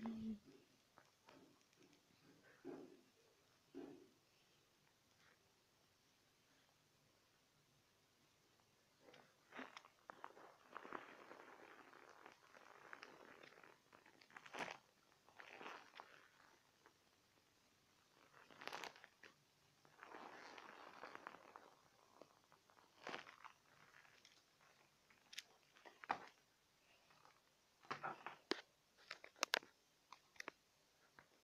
嗯。